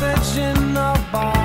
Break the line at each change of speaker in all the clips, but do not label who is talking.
message in a box.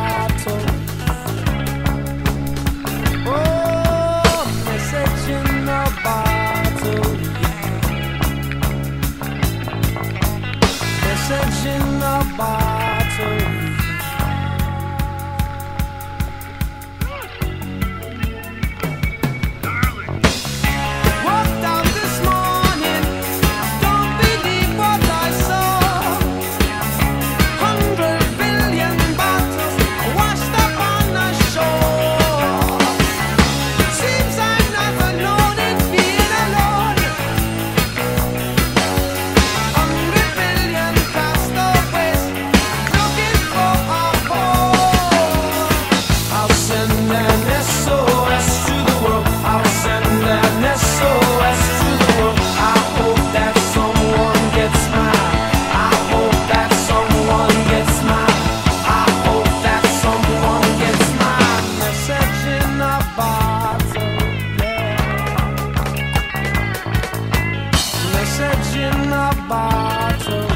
in bottle.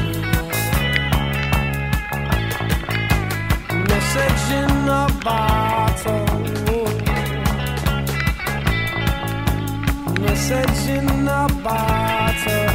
Message in bottle. Message in the bottle.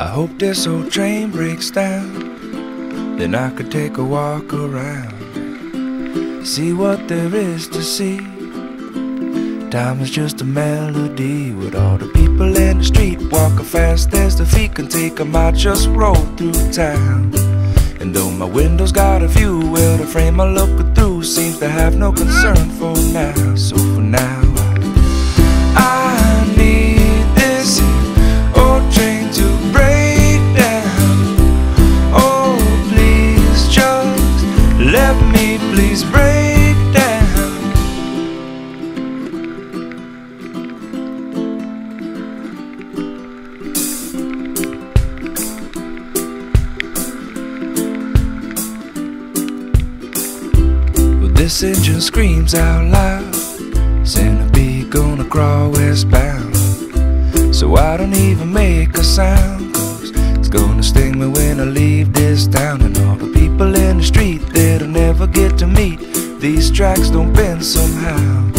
I
hope this old train breaks down. Then I could take a walk around. See what there is to see. Time is just a melody with all the people in the street walking fast as the feet can take 'em. I just roll through town. And though my window's got a view, well, the frame I'm looking through seems to have no concern for now. So for now, this. And all the people in the street that I'll never get to meet, these tracks don't bend somehow.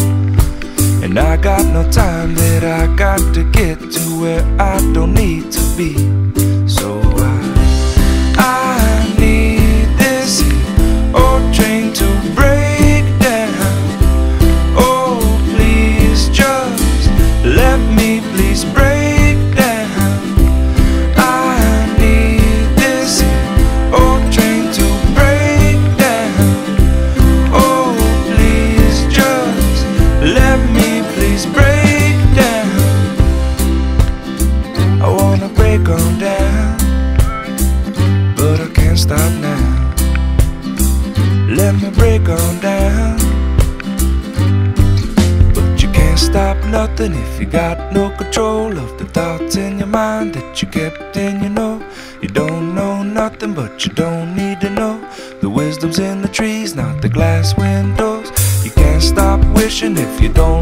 And I got no time that I got to get to where I don't need to be. You kept in your know. You don't know nothing, but you don't need to know. The wisdom's in the trees, not the glass windows. You can't stop wishing if you don't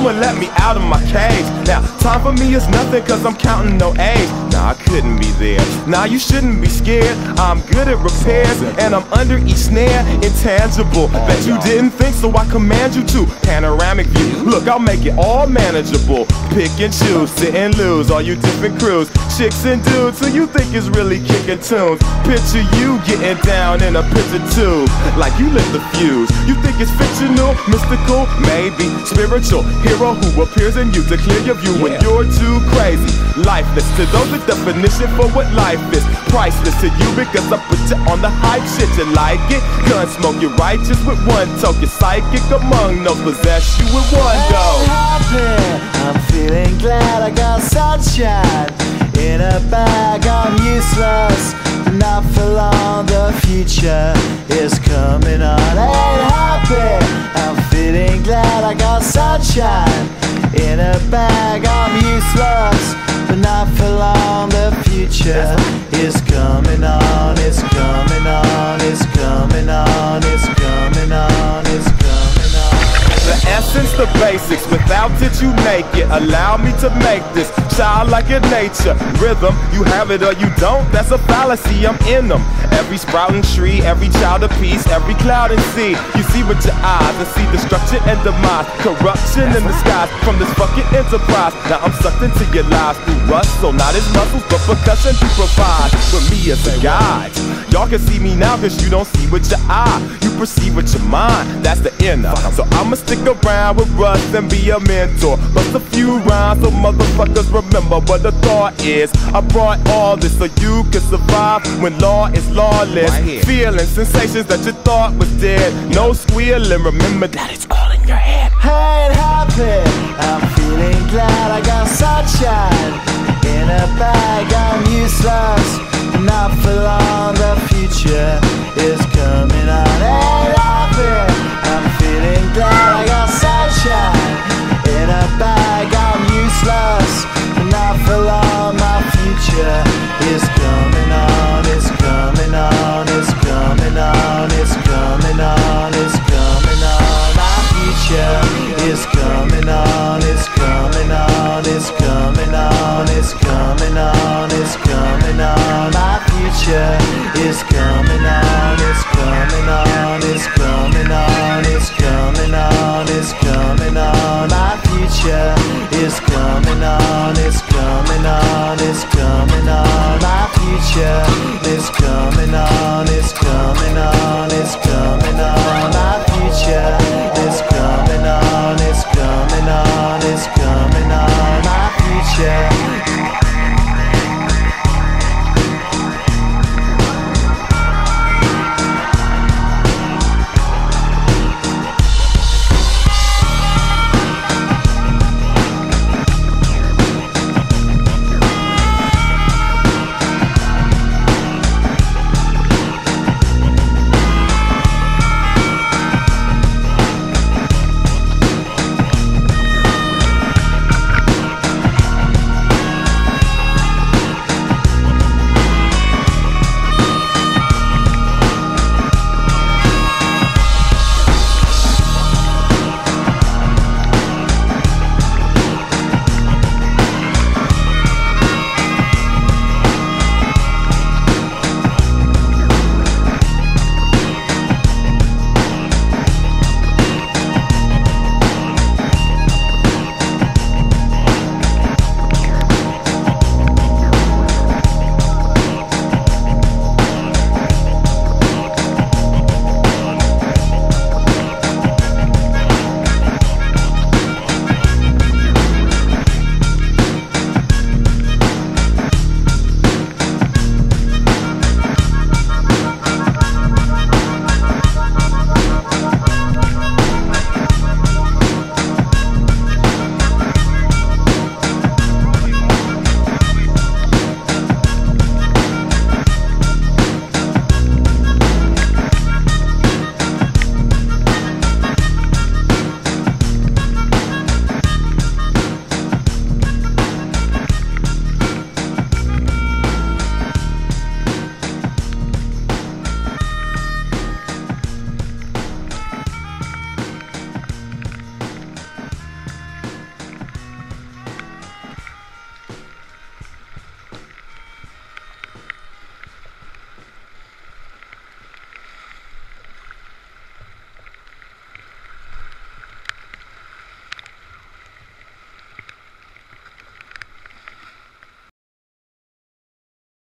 someone let me out of my cage. Now, time for me is nothing cause I'm counting no A's. Nah, I couldn't be there. Nah, you shouldn't be scared. I'm good at repairs and I'm under each snare. Intangible. Bet you didn't think so I command you to. Panoramic view. Look, I'll make it all manageable. Pick and choose, sit and lose. All you different crews, chicks and dudes who you think is really kicking tunes. Picture you getting down in a picture tube. Like you lit the fuse. You think it's fictional, mystical, maybe spiritual hero who appears in you to clear your view when you're too crazy. Lifeless to those, the definition for what life is. Priceless to you because I put you on the hype shit. You like it? Gun smoke, you're righteous with one toke. You're psychic among those possess you with one go.
I'm feeling glad I got sunshine in a bag. I'm useless, not for long. The future is coming on. Ain't happy. I'm feeling glad I got sunshine in a bag. I'm useless, but not for long. The future is coming on. It's coming on. It's coming on. It's coming
the basics. Without it, you make it. Allow me to make this child like in nature. Rhythm, you have it or you don't. That's a fallacy. I'm in them. Every sprouting tree, every child of peace, every cloud and sea. You see with your eyes and see destruction and demise. Corruption in the skies from this fucking enterprise. Now I'm sucked into your lies through rust. So not as muscles, but percussion to provide for me as a guide. Y'all can see me now cause you don't see with your eye. You perceive with your mind. That's the inner. So I'ma stick around with Russ and be a mentor. Bust a few rhymes so motherfuckers remember what the thought is. I brought all this so you can survive when law is lawless. Feeling sensations that you thought was dead. No squealing. Remember that it's all in your head.
I ain't happy. I'm feeling glad I got sunshine in a bag. I'm useless, not for long. The future is coming on. Ain't happy. I'm feeling glad I got sunshine in a bag. I'm useless, not for long.